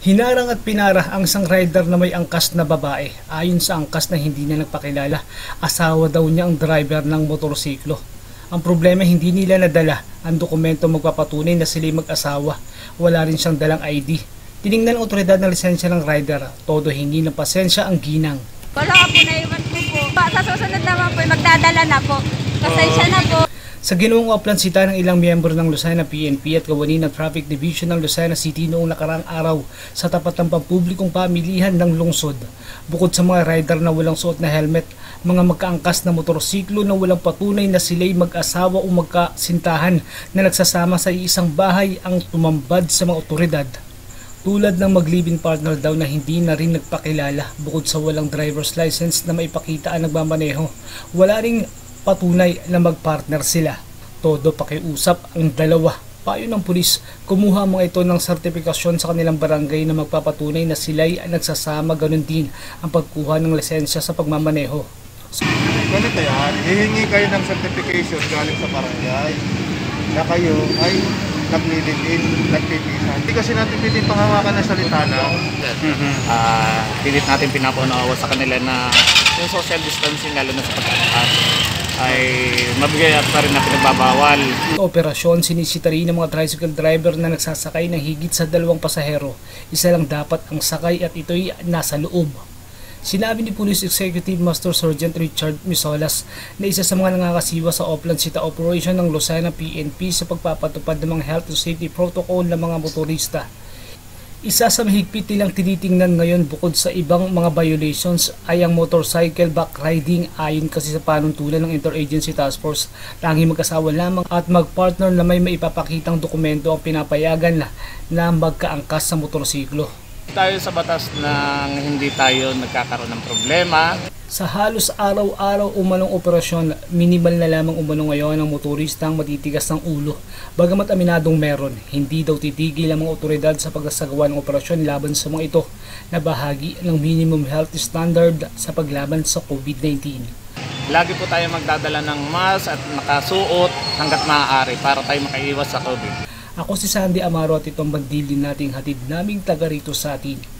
Hinarang at pinara ang isang rider na may angkas na babae. Ayon sa angkas na hindi niya nagpakilala, asawa daw niya ang driver ng motorsiklo. Ang problema hindi nila nadala ang dokumento magpapatunay na sila mag-asawa. Wala rin siyang dalang ID. Tiningnan ng otoridad ng lisensya ng rider. Todo hingi ng pasensya ang ginang. Wala po, naiwan ko po. Sa susunod naman po, magdadala na po. Pasensya na po. Sa ginawang oplansita ng ilang miyembro ng Lucena PNP at kawani ng Traffic Division ng Lucena City noong nakarang araw sa tapat ng pampublikong pamilihan ng lungsod. Bukod sa mga rider na walang suot na helmet, mga magkaangkas na motorsiklo na walang patunay na sila'y mag-asawa o magkasintahan na nagsasama sa isang bahay ang tumambad sa mga otoridad. Tulad ng mag-living partner daw na hindi na rin nagpakilala bukod sa walang driver's license na maipakita ang nagmamaneho. Wala ring patunay na magpartner sila. Todo pakiusap ang dalawa. Payo ng pulis, kumuha mga ito ng sertifikasyon sa kanilang barangay na magpapatunay na sila'y nagsasama ganun din ang pagkuha ng lisensya sa pagmamaneho. Ganito yan, hihingi kayo ng certification galing sa barangay na kayo ay nag-live in, nagpipisan. Hindi kasi natin pwedeng panghawakan ng salita na Ah, pilit natin pinapaunawa sa kanila na yung social distancing lalo na sa pag-atas ay mabigay at pa rin na pinagbabawal. Operasyon, sinisita rin ng mga tricycle driver na nagsasakay ng higit sa dalawang pasahero. Isa lang dapat ang sakay at ito'y nasa loob. Sinabi ni Police Executive Master Sergeant Richard Misolas na isa sa mga nangangasiwa sa Oplan City Operation ng Lucena PNP sa pagpapatupad ng mga health and safety protocol ng mga motorista. Isa sa mahigpit nilang tinitingnan ngayon bukod sa ibang mga violations ay ang motorcycle backriding ayon kasi sa panuntunan ng Interagency Task Force. Tanging mag-asawa lamang at mag-partner na may maipapakitang dokumento ang pinapayagan na, na magkaangkas sa motorsiklo. Tayo sa batas ng hindi tayo nagkakaroon ng problema. Sa halos araw-araw umanong operasyon, minimal na lamang umano ngayon ang motorista ang matitigas ng ulo. Bagamat aminadong meron, hindi daw titigil ang mga otoridad sa pagsasagawa ng operasyon laban sa mga ito na bahagi ng minimum health standard sa paglaban sa COVID-19. Lagi po tayo magdadala ng mask at nakasuot hanggat maaari para tayo makaiwas sa COVID. Ako si Sandy Amaro at itong bandilin nating hatid naming taga rito sa atin.